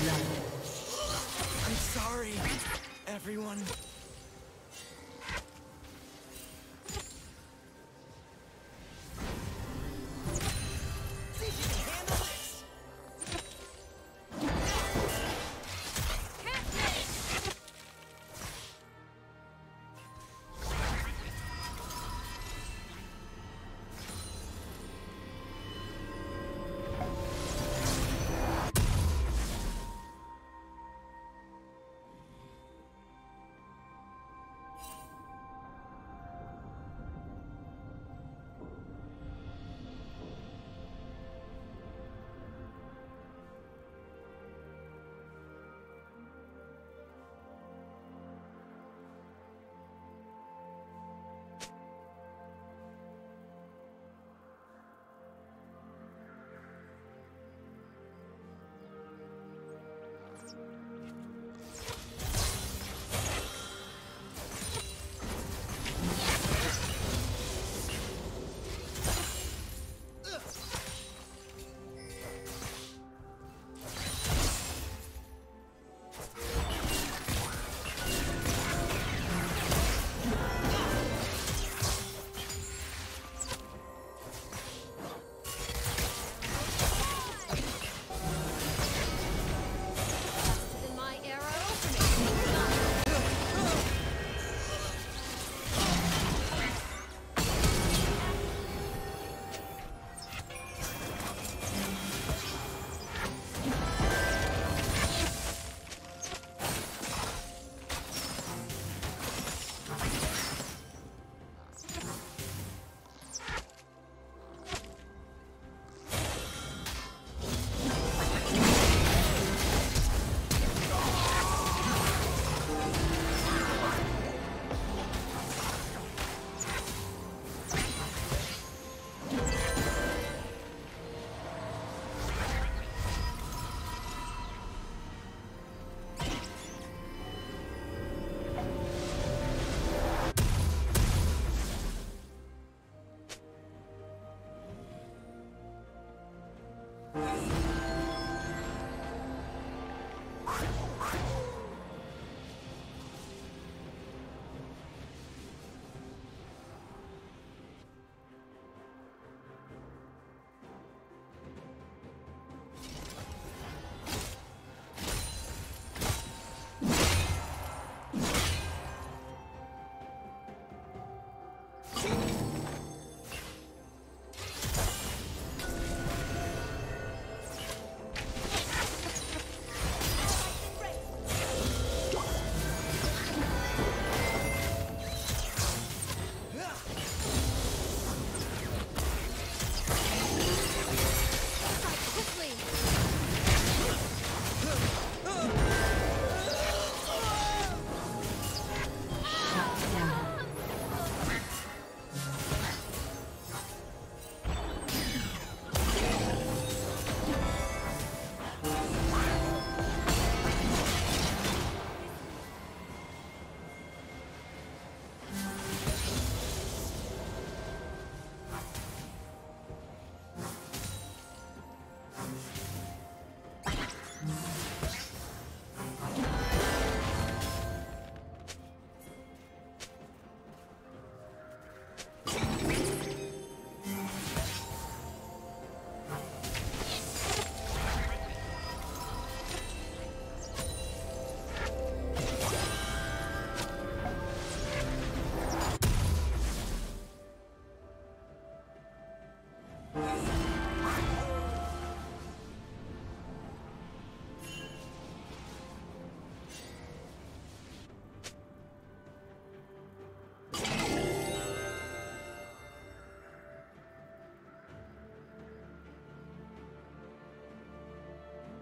I'm sorry, everyone.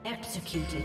Executed.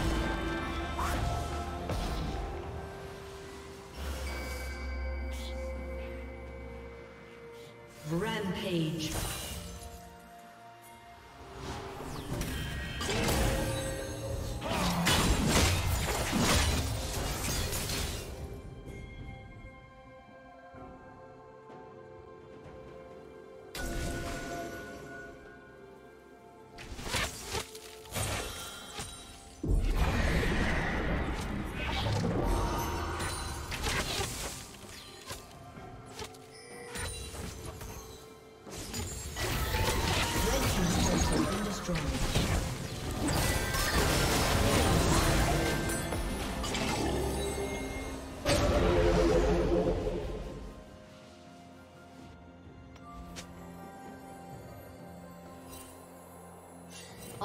Rampage.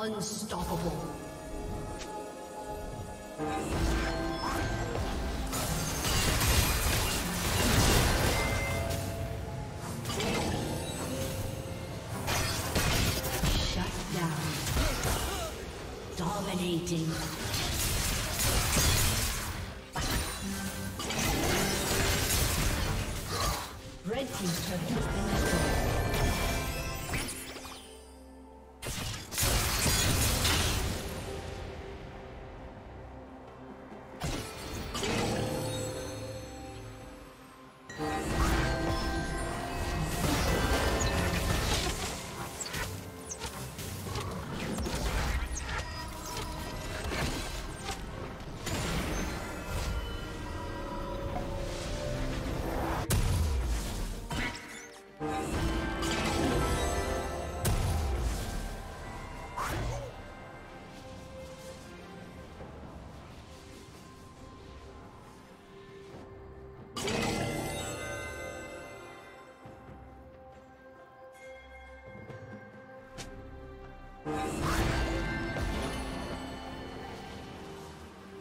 Unstoppable. Shut down. Dominating. Red Team's turret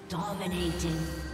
Dominating.